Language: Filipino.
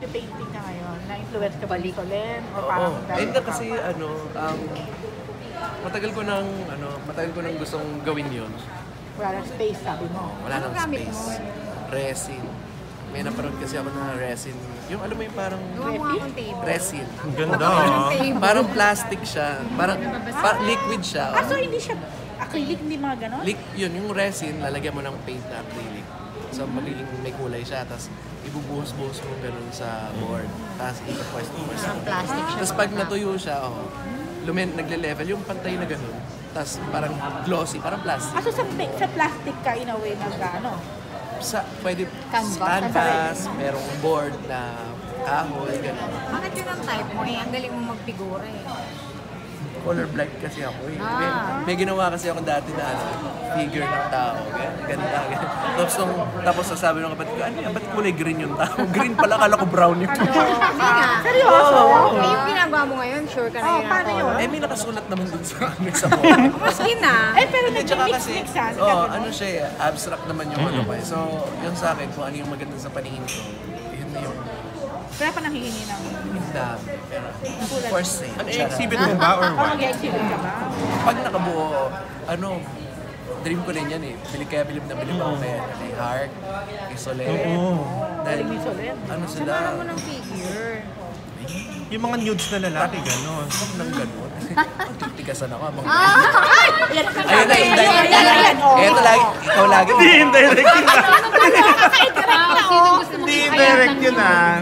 Yung painting ka ngayon, na-influence ka ba ni Solen? O Oo. parang Eh, hindi kasi ano, um, matagal ko nang ano, matagal ko nang gustong gawin 'yon. Wala nang space, sabi mo. Wala Anong nang gamit space. mo? Resin. May napanood kasi ako na resin. Yung alam mo yung parang Gawa mo nga akong table. resin. Ang ganda Gawa ah. ng table. Parang plastic siya. Parang pa- liquid siya. Ah, so hindi siya acrylic, hindi mga ganon? Lik, yun, yung resin, lalagyan mo ng paint na acrylic. So, magiging may kulay siya. Tapos, ibubuhos-buhos mo ganun sa board. Tapos, ipapwesto-pwesto. Parang plastic siya. Tapos, pag natuyo siya, oh, lumen, nagle-level, yung pantay na ganun. Tapos, parang glossy, parang plastic. Ah, so sa, sa plastic ka in a way na ano? Sa, pwede Canvas. canvas, merong board na kahoy, ganun. Bakit yun ang type mo eh? Ang galing mo magfigura eh. Colorblind kasi ako eh. May, Ah. may ginawa kasi ako dati na ano, figure ng tao. Ganda, ganyan. Tapos, nung, tapos sasabi ng kapatid ko, ano yan, ba't kulay green yung tao? Green pala, kala ko brown yung Hindi nga. Seryoso? Eh, yung ginagawa mo ngayon, sure ka na Oh, yun paano yun? Eh, may nakasulat naman dun sa amin sa board. Maski na. Eh, pero Hindi, tsaka nag-mix kasi, mix ah. oh, ano siya eh, abstract naman yung ano pa eh. So, yun sa akin, kung ano yung maganda sa paningin ko, yun na yung Kaya pa nanghihingi ng... dami. Pero, for sale. Ano, exhibit mo ba or Oh, what? mag-exhibit ka ba? Pag nakabuo, ano, dream ko rin yan eh. Bili kaya bilib na bilib ako kay, kay Heart, kay Soler. Oo. Dahil, ano sila, Sumara mo ng figure. Yung mga nudes na lalaki, gano'n. huwag nang ganun. Titigasan ako habang... Ayan, Ayun na, inday. ayan, oh. Eto lagi, ikaw lagi. Hindi, indirect yun na. Ah, Hindi, indirect yun ah.